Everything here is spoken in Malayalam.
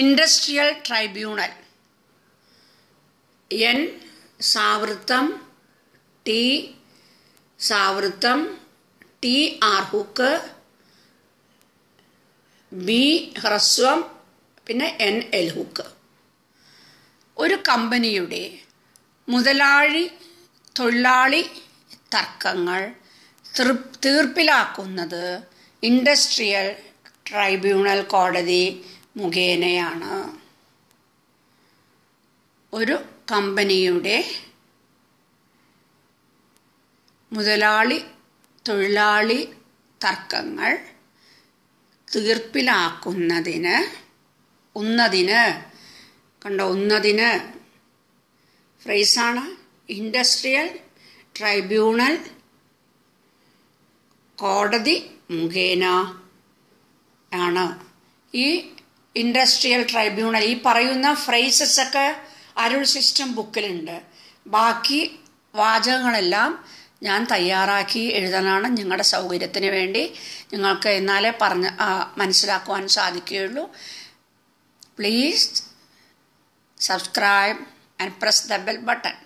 Industrial tribunal. എൻ സാവൃത്തം ടി സാവൃത്തം ടി ആർ ഹുക്ക് ബി ഹ്രസ്വം പിന്നെ എൻ എൽ ഹുക്ക്. ഒരു കമ്പനിയുടെ മുതലാളി തൊഴിലാളി തർക്കങ്ങൾ തീർപ്പിലാക്കുന്നത് ഇൻഡസ്ട്രിയൽ ട്രൈബ്യൂണൽ കോടതി മുഖേനയാണ്. ഒരു കമ്പനിയുടെ മുതലാളി തൊഴിലാളി തർക്കങ്ങൾ തീർപ്പിലാക്കുന്നതിന് ഒന്നതിന് കണ്ട ഒന്നതിന് ഫ്രൈസാണ് ഇൻഡസ്ട്രിയൽ ട്രൈബ്യൂണൽ കോടതി മുഖേന ആണ്. ഈ ഇൻഡസ്ട്രിയൽ ട്രൈബ്യൂണൽ. ഈ പറയുന്ന ഫ്രേസസ് ഒക്കെ അരുൾ സിസ്റ്റം ബുക്കിലുണ്ട്. ബാക്കി വാചകങ്ങളെല്ലാം ഞാൻ തയ്യാറാക്കി എഴുതാനാണ് നിങ്ങളുടെ സൗകര്യത്തിന് വേണ്ടി നിങ്ങൾക്ക് എന്നാലേ പറഞ്ഞ് മനസ്സിലാക്കുവാൻ സാധിക്കുകയുള്ളൂ. Please subscribe and press the bell button.